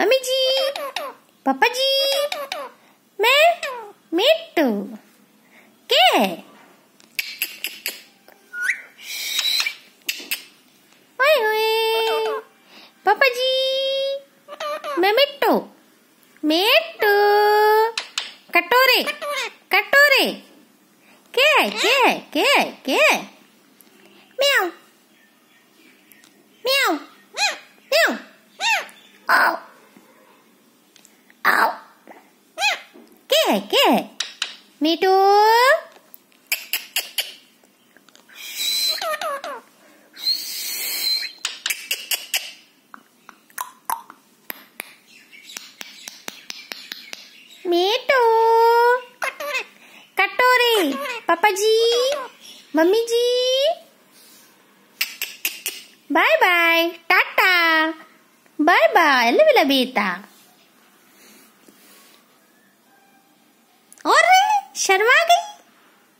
Mummy जी पापा जी मैं मिट्टू के ओए ओए पापा जी मैं मिट्टू मिट्टू कटोरे कटोरे के के के के म्याऊ के के मिटू। मीटू। कटोरे। पापा जी मम्मी जी bye bye. Tata. Bye bye. लविला बेटा शर्मा गई।